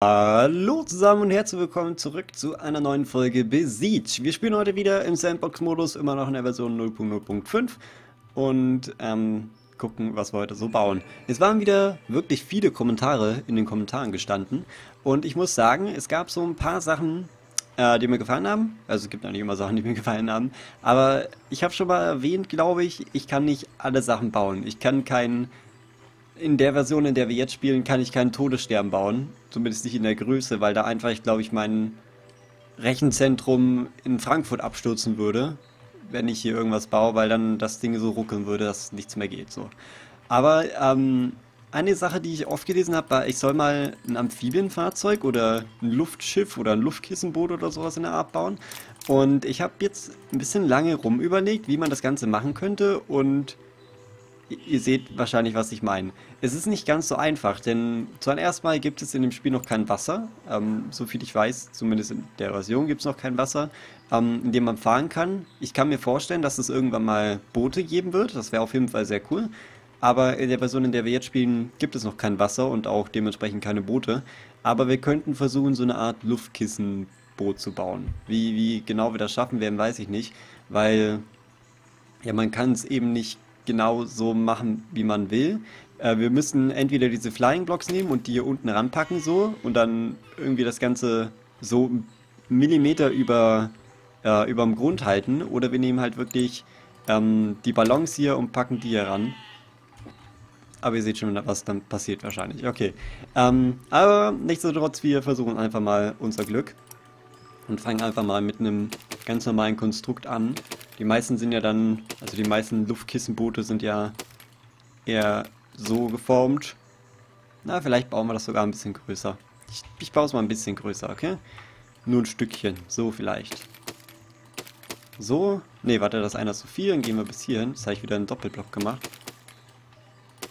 Hallo zusammen und herzlich willkommen zurück zu einer neuen Folge Besiege. Wir spielen heute wieder im Sandbox-Modus, immer noch in der Version 0.0.5 und ähm, gucken, was wir heute so bauen. Es waren wieder wirklich viele Kommentare in den Kommentaren gestanden und ich muss sagen, es gab so ein paar Sachen, äh, die mir gefallen haben. Also es gibt eigentlich immer Sachen, die mir gefallen haben, aber ich habe schon mal erwähnt, glaube ich, ich kann nicht alle Sachen bauen. Ich kann keinen in der Version, in der wir jetzt spielen, kann ich keinen Todesstern bauen. Zumindest nicht in der Größe, weil da einfach, ich glaube ich, mein Rechenzentrum in Frankfurt abstürzen würde, wenn ich hier irgendwas baue, weil dann das Ding so ruckeln würde, dass nichts mehr geht. So. Aber ähm, eine Sache, die ich oft gelesen habe, war, ich soll mal ein Amphibienfahrzeug oder ein Luftschiff oder ein Luftkissenboot oder sowas in der Art bauen. Und ich habe jetzt ein bisschen lange rum überlegt, wie man das Ganze machen könnte und ihr seht wahrscheinlich, was ich meine. Es ist nicht ganz so einfach, denn zuallererst mal gibt es in dem Spiel noch kein Wasser. Ähm, so viel ich weiß, zumindest in der Version gibt es noch kein Wasser, ähm, in dem man fahren kann. Ich kann mir vorstellen, dass es irgendwann mal Boote geben wird. Das wäre auf jeden Fall sehr cool. Aber in der Version, in der wir jetzt spielen, gibt es noch kein Wasser und auch dementsprechend keine Boote. Aber wir könnten versuchen, so eine Art Luftkissenboot zu bauen. Wie, wie genau wir das schaffen werden, weiß ich nicht. Weil ja, man kann es eben nicht genau so machen, wie man will. Äh, wir müssen entweder diese Flying Blocks nehmen und die hier unten ranpacken so und dann irgendwie das Ganze so Millimeter über, äh, über dem Grund halten oder wir nehmen halt wirklich ähm, die Ballons hier und packen die hier ran. Aber ihr seht schon, was dann passiert wahrscheinlich. Okay. Ähm, aber nichtsdestotrotz, wir versuchen einfach mal unser Glück und fangen einfach mal mit einem ganz normalen Konstrukt an. Die meisten sind ja dann, also die meisten Luftkissenboote sind ja eher so geformt. Na, vielleicht bauen wir das sogar ein bisschen größer. Ich, ich baue es mal ein bisschen größer, okay? Nur ein Stückchen, so vielleicht. So, ne, warte, das ist einer zu viel, dann gehen wir bis hierhin. Jetzt habe ich wieder einen Doppelblock gemacht.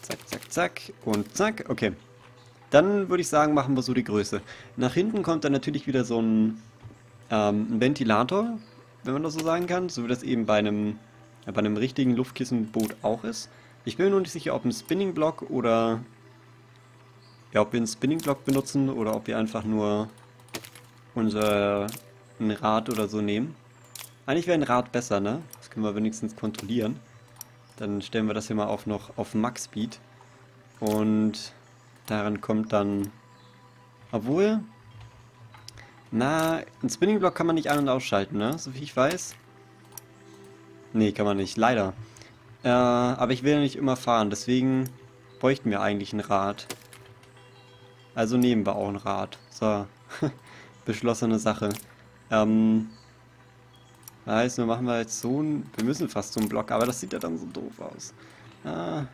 Zack, zack, zack und zack, okay. Dann würde ich sagen, machen wir so die Größe. Nach hinten kommt dann natürlich wieder so ein, ähm, ein Ventilator, wenn man das so sagen kann, so wie das eben bei einem, bei einem richtigen Luftkissenboot auch ist. Ich bin mir nur nicht sicher, ob ein Spinning Block oder ja, ob wir einen Spinning Block benutzen oder ob wir einfach nur unser ein Rad oder so nehmen. Eigentlich wäre ein Rad besser, ne? Das können wir wenigstens kontrollieren. Dann stellen wir das hier mal auf noch auf Max Speed. Und daran kommt dann... Obwohl, na, ein Spinning Block kann man nicht an- und ausschalten, ne? So wie ich weiß. Nee, kann man nicht, leider. Äh, aber ich will ja nicht immer fahren, deswegen bräuchten wir eigentlich ein Rad. Also nehmen wir auch ein Rad. So, beschlossene Sache. Ähm, heißt, wir machen wir jetzt so ein... Wir müssen fast so einen Block, aber das sieht ja dann so doof aus. Ah.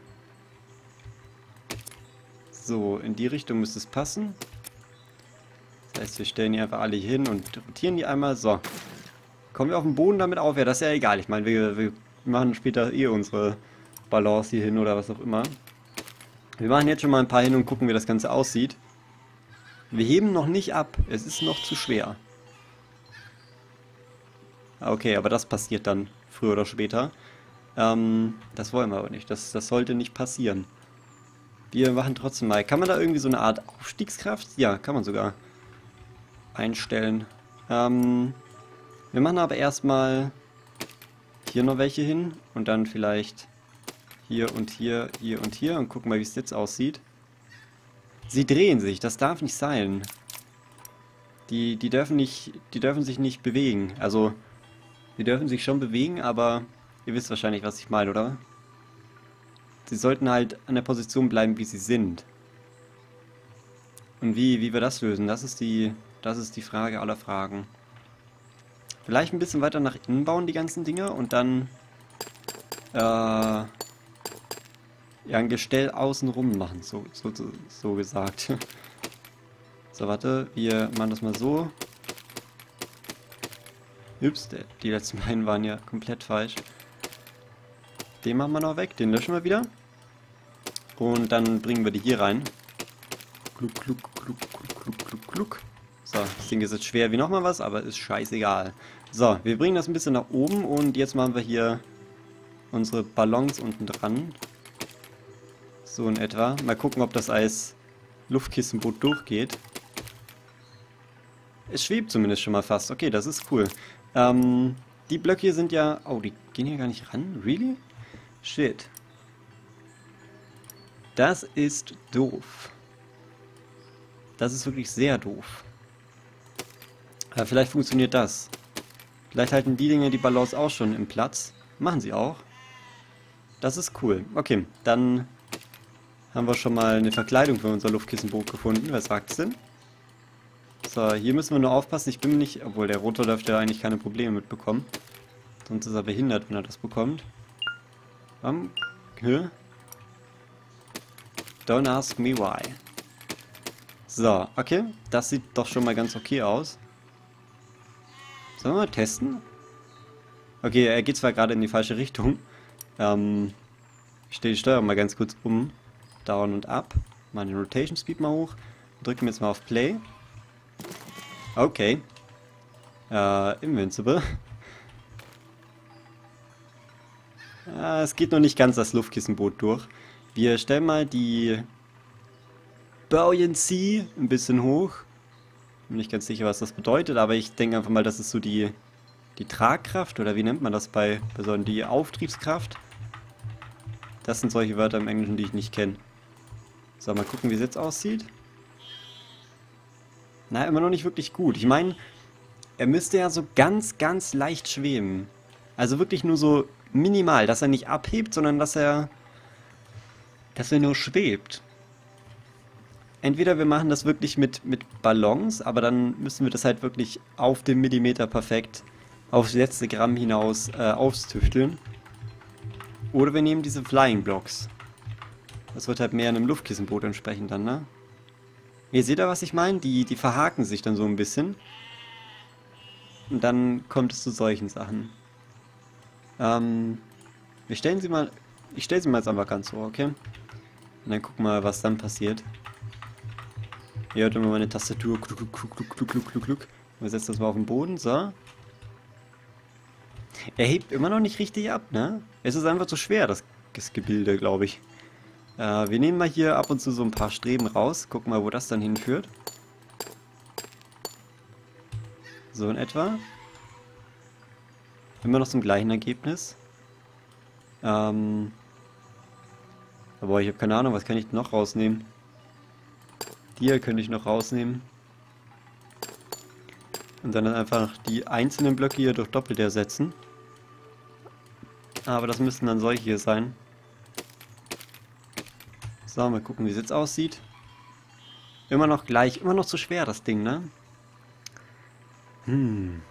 So, in die Richtung müsste es passen. Das heißt, wir stellen die einfach alle hier hin und rotieren die einmal. So. Kommen wir auf den Boden damit auf? Ja, das ist ja egal. Ich meine, wir, wir machen später eh unsere Balance hier hin oder was auch immer. Wir machen jetzt schon mal ein paar hin und gucken, wie das Ganze aussieht. Wir heben noch nicht ab. Es ist noch zu schwer. Okay, aber das passiert dann früher oder später. Ähm, das wollen wir aber nicht. Das, das sollte nicht passieren. Wir machen trotzdem mal. Kann man da irgendwie so eine Art Aufstiegskraft? Ja, kann man sogar einstellen. Ähm, wir machen aber erstmal hier noch welche hin und dann vielleicht hier und hier, hier und hier und gucken mal, wie es jetzt aussieht. Sie drehen sich, das darf nicht sein. Die, die, dürfen nicht, die dürfen sich nicht bewegen. Also, die dürfen sich schon bewegen, aber ihr wisst wahrscheinlich, was ich meine, oder? Sie sollten halt an der Position bleiben, wie sie sind. Und wie, wie wir das lösen, das ist die, das ist die Frage aller Fragen. Vielleicht ein bisschen weiter nach innen bauen, die ganzen Dinger, und dann äh, ja, ein Gestell außenrum machen, so, so, so, gesagt. so, warte, wir machen das mal so. Ups, die letzten beiden waren ja komplett falsch. Den machen wir noch weg, den löschen wir wieder. Und dann bringen wir die hier rein. Gluck, gluck, gluck, gluck, gluck, gluck, gluck. So, das Ding ist jetzt schwer wie nochmal was, aber ist scheißegal. So, wir bringen das ein bisschen nach oben und jetzt machen wir hier unsere Ballons unten dran. So in etwa. Mal gucken, ob das als Luftkissenboot durchgeht. Es schwebt zumindest schon mal fast. Okay, das ist cool. Ähm, die Blöcke hier sind ja... Oh, die gehen hier gar nicht ran? Really? Shit. Das ist doof. Das ist wirklich sehr doof. Aber vielleicht funktioniert das. Vielleicht halten die Dinge die Balance auch schon im Platz. Machen sie auch. Das ist cool. Okay, dann haben wir schon mal eine Verkleidung für unser Luftkissenboot gefunden. Was sagt es denn? So, hier müssen wir nur aufpassen. Ich bin nicht... Obwohl, der Rotor dürfte eigentlich keine Probleme mitbekommen. Sonst ist er behindert, wenn er das bekommt. Um, hä? Don't ask me why. So, okay. Das sieht doch schon mal ganz okay aus. Sollen wir mal testen? Okay, er geht zwar gerade in die falsche Richtung. Ähm, ich stelle die Steuerung mal ganz kurz um. Down und up. Mal den Rotation Speed mal hoch. Drücken wir jetzt mal auf Play. Okay. Äh, Invincible. äh, es geht noch nicht ganz das Luftkissenboot durch. Wir stellen mal die Buoyancy ein bisschen hoch. Bin nicht ganz sicher, was das bedeutet, aber ich denke einfach mal, das ist so die, die Tragkraft, oder wie nennt man das bei Personen? Die Auftriebskraft. Das sind solche Wörter im Englischen, die ich nicht kenne. So, mal gucken, wie es jetzt aussieht. Na, immer noch nicht wirklich gut. Ich meine, er müsste ja so ganz, ganz leicht schweben. Also wirklich nur so minimal, dass er nicht abhebt, sondern dass er dass er nur schwebt. Entweder wir machen das wirklich mit, mit Ballons, aber dann müssen wir das halt wirklich auf den Millimeter perfekt aufs letzte Gramm hinaus äh, aufstüfteln. Oder wir nehmen diese Flying Blocks. Das wird halt mehr in einem Luftkissenboot entsprechend dann, ne? Ihr seht da, was ich meine? Die, die verhaken sich dann so ein bisschen. Und dann kommt es zu solchen Sachen. Ähm, wir stellen sie mal... Ich stelle sie mal jetzt einfach ganz so, okay? Und dann gucken wir mal, was dann passiert. Ihr hört immer meine Tastatur. Kluck, kluck, kluck, kluck, kluck, kluck. Wir setzen das mal auf den Boden, so. Er hebt immer noch nicht richtig ab, ne? Es ist einfach zu schwer, das, das Gebilde, glaube ich. Äh, wir nehmen mal hier ab und zu so ein paar Streben raus. Gucken mal, wo das dann hinführt. So in etwa. Immer noch zum gleichen Ergebnis. Ähm. Aber ich habe keine Ahnung, was kann ich noch rausnehmen? Die hier könnte ich noch rausnehmen. Und dann einfach die einzelnen Blöcke hier durch doppelt ersetzen. Aber das müssten dann solche hier sein. So, mal gucken, wie es jetzt aussieht. Immer noch gleich, immer noch zu schwer, das Ding, ne? Hm.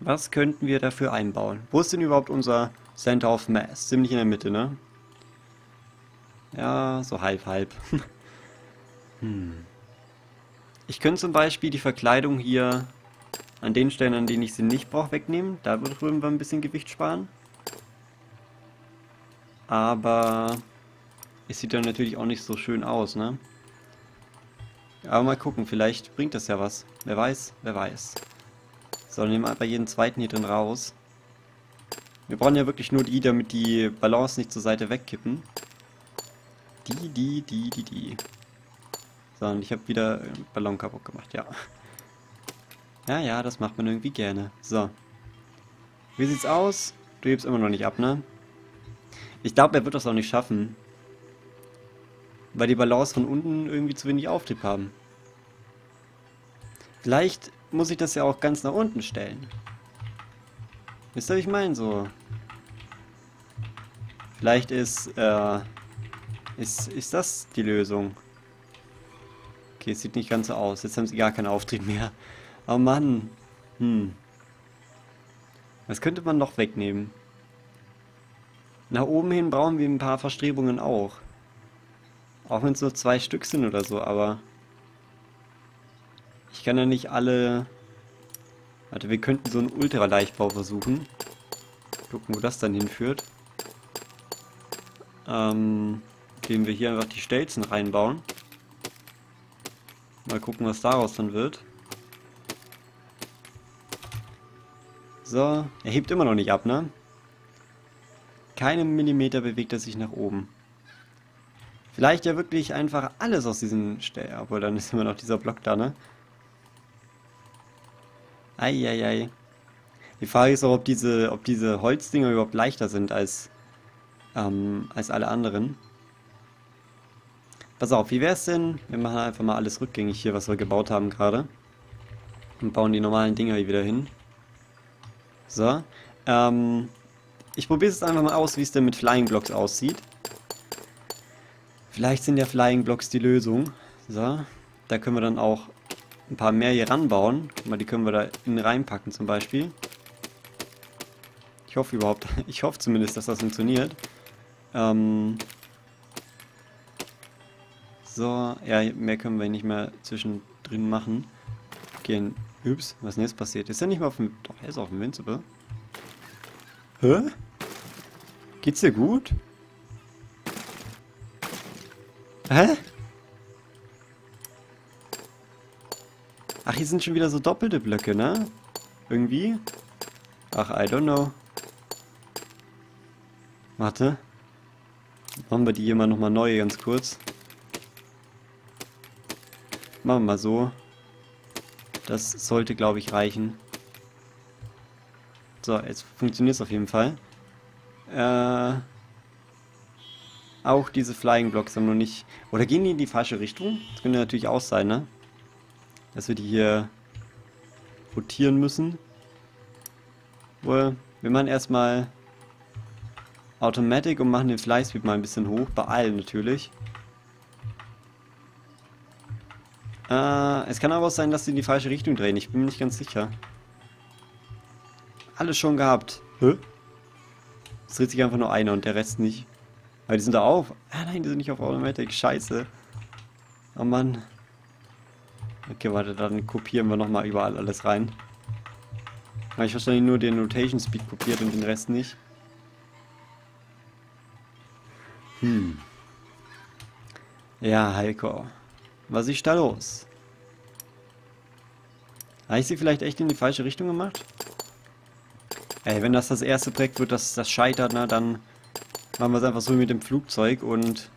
Was könnten wir dafür einbauen? Wo ist denn überhaupt unser Center of Mass? Ziemlich in der Mitte, ne? Ja, so halb, halb. hm. Ich könnte zum Beispiel die Verkleidung hier an den Stellen, an denen ich sie nicht brauche, wegnehmen. Da würden wir ein bisschen Gewicht sparen. Aber es sieht dann natürlich auch nicht so schön aus, ne? Aber mal gucken, vielleicht bringt das ja was. Wer weiß, wer weiß. So, nehmen wir einfach jeden zweiten hier drin raus. Wir brauchen ja wirklich nur die, damit die Balance nicht zur Seite wegkippen. Die, die, die, die, die. So, und ich habe wieder einen Ballon kaputt gemacht, ja. Ja, ja, das macht man irgendwie gerne. So. Wie sieht's aus? Du hebst immer noch nicht ab, ne? Ich glaube, er wird das auch nicht schaffen. Weil die Balance von unten irgendwie zu wenig Auftrieb haben. Vielleicht muss ich das ja auch ganz nach unten stellen. Wisst ihr, was ich meine? So. Vielleicht ist, äh, ist, ist das die Lösung. Okay, es sieht nicht ganz so aus. Jetzt haben sie gar keinen Auftrieb mehr. Oh Mann. Hm. Was könnte man noch wegnehmen? Nach oben hin brauchen wir ein paar Verstrebungen auch. Auch wenn es nur zwei Stück sind oder so, aber... Ich kann ja nicht alle... Warte, wir könnten so einen Ultraleichtbau versuchen. Gucken, wo das dann hinführt. Ähm, indem wir hier einfach die Stelzen reinbauen. Mal gucken, was daraus dann wird. So, er hebt immer noch nicht ab, ne? Keinen Millimeter bewegt er sich nach oben. Vielleicht ja wirklich einfach alles aus diesen Stellen. Obwohl, dann ist immer noch dieser Block da, ne? Eieiei. Die Frage ist auch, ob diese, ob diese Holzdinger überhaupt leichter sind als, ähm, als alle anderen. Pass auf, wie wäre es denn? Wir machen einfach mal alles rückgängig hier, was wir gebaut haben gerade. Und bauen die normalen Dinger hier wieder hin. So. Ähm, ich probiere es einfach mal aus, wie es denn mit Flying Blocks aussieht. Vielleicht sind ja Flying Blocks die Lösung. So. Da können wir dann auch ein paar mehr hier ranbauen. Guck mal, die können wir da innen reinpacken zum Beispiel. Ich hoffe überhaupt, ich hoffe zumindest, dass das funktioniert. Ähm, so, ja, mehr können wir nicht mehr zwischendrin machen. Gehen. Ups, was ist denn jetzt passiert? Ist er nicht mal auf dem... Doch, er ist auf dem Windsuppe. Hä? Geht's dir gut? Hä? Ach, hier sind schon wieder so doppelte Blöcke, ne? Irgendwie? Ach, I don't know. Warte. Machen wir die hier mal nochmal neu, ganz kurz. Machen wir mal so. Das sollte, glaube ich, reichen. So, jetzt funktioniert es auf jeden Fall. Äh, auch diese Flying Blocks haben noch nicht... Oder gehen die in die falsche Richtung? Das könnte natürlich auch sein, ne? Dass wir die hier rotieren müssen. Wohl, wir machen erstmal Automatic und machen den Fly Speed mal ein bisschen hoch. Bei allen natürlich. Äh, es kann aber auch sein, dass sie in die falsche Richtung drehen. Ich bin mir nicht ganz sicher. Alles schon gehabt. Hä? Es dreht sich einfach nur einer und der Rest nicht. Aber die sind da auf. Ah nein, die sind nicht auf Automatic. Scheiße. Oh Mann. Okay, warte, dann kopieren wir nochmal überall alles rein. Habe ich wahrscheinlich nur den Rotation Speed kopiert und den Rest nicht. Hm. Ja, Heiko. Was ist da los? Habe ich sie vielleicht echt in die falsche Richtung gemacht? Ey, wenn das das erste Projekt wird, dass das scheitert, na, dann machen wir es einfach so mit dem Flugzeug und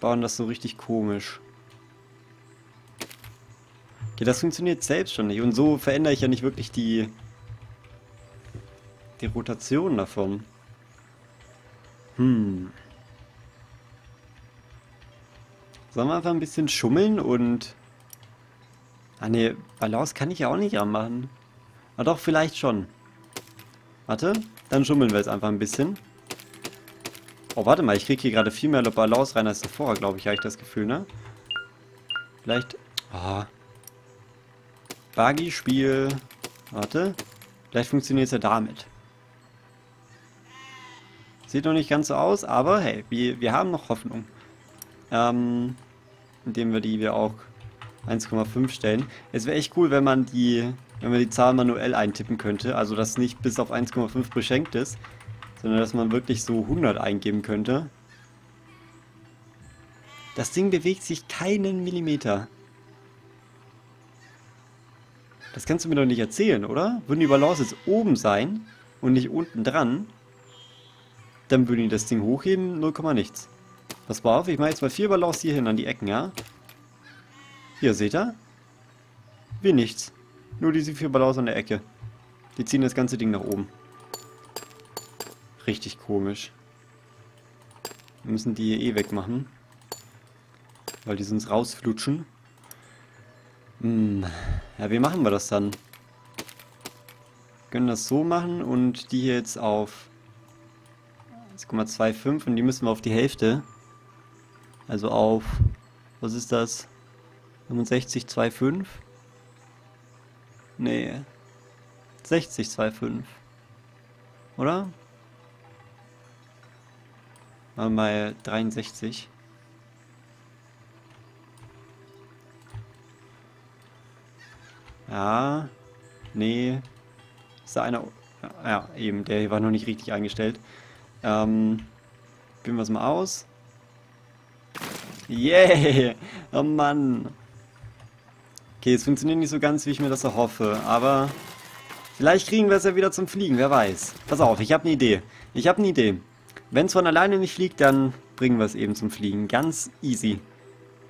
bauen das so richtig komisch. Okay, das funktioniert selbst schon nicht. Und so verändere ich ja nicht wirklich die, die Rotation davon. Hm. Sollen wir einfach ein bisschen schummeln und... Ah ne, Balance kann ich ja auch nicht anmachen. Ah doch, vielleicht schon. Warte, dann schummeln wir jetzt einfach ein bisschen. Oh, warte mal, ich kriege hier gerade viel mehr Balance rein als davor, glaube ich, habe ich das Gefühl, ne? Vielleicht... Ah. Buggy-Spiel. Warte. Vielleicht funktioniert es ja damit. Sieht noch nicht ganz so aus, aber hey, wir, wir haben noch Hoffnung. Ähm, indem wir die wir auch 1,5 stellen. Es wäre echt cool, wenn man die, wenn man die Zahl manuell eintippen könnte. Also, dass nicht bis auf 1,5 beschränkt ist, sondern dass man wirklich so 100 eingeben könnte. Das Ding bewegt sich keinen Millimeter. Das kannst du mir doch nicht erzählen, oder? Würden die Balance jetzt oben sein und nicht unten dran, dann würden die das Ding hochheben, 0, nichts. Pass mal auf, ich mache jetzt mal vier Balance hier hin an die Ecken, ja? Hier, seht ihr? Wie nichts. Nur diese vier Balance an der Ecke. Die ziehen das ganze Ding nach oben. Richtig komisch. Wir müssen die hier eh wegmachen. Weil die sonst rausflutschen. Hm. Ja, wie machen wir das dann? Wir können das so machen und die hier jetzt auf 1,25 und die müssen wir auf die Hälfte. Also auf, was ist das? 65,25? Nee. 60,25. Oder? Mal 63. Ja. Nee. Ist da einer... Ja, eben, der hier war noch nicht richtig eingestellt. Ähm, probieren wir es mal aus. Yeah! Oh Mann. Okay, es funktioniert nicht so ganz, wie ich mir das erhoffe, aber vielleicht kriegen wir es ja wieder zum Fliegen, wer weiß. Pass auf, ich habe eine Idee. Ich habe eine Idee. Wenn es von alleine nicht fliegt, dann bringen wir es eben zum Fliegen. Ganz easy.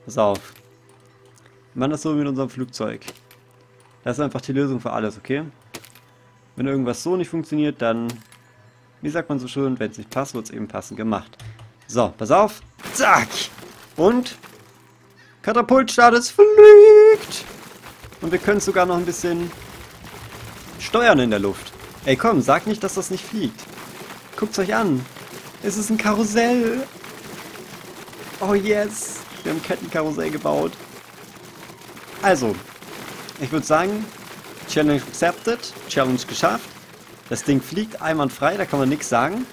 Pass auf. Wir machen das so mit unserem Flugzeug. Das ist einfach die Lösung für alles, okay? Wenn irgendwas so nicht funktioniert, dann, wie sagt man so schön, wenn es nicht passt, wird es eben passend gemacht. So, pass auf. Zack. Und Katapultstart, es fliegt. Und wir können sogar noch ein bisschen steuern in der Luft. Ey, komm, sag nicht, dass das nicht fliegt. Guckt's euch an. Es ist ein Karussell. Oh yes. Wir haben Kettenkarussell gebaut. Also, ich würde sagen, Challenge accepted, Challenge geschafft. Das Ding fliegt einwandfrei, da kann man nichts sagen.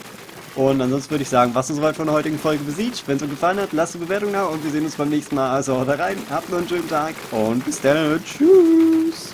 Und ansonsten würde ich sagen, was ist soweit von der heutigen Folge besiegt. Wenn es euch gefallen hat, lasst eine Bewertung da und wir sehen uns beim nächsten Mal. Also haut rein, habt noch einen schönen Tag und bis dann. Tschüss.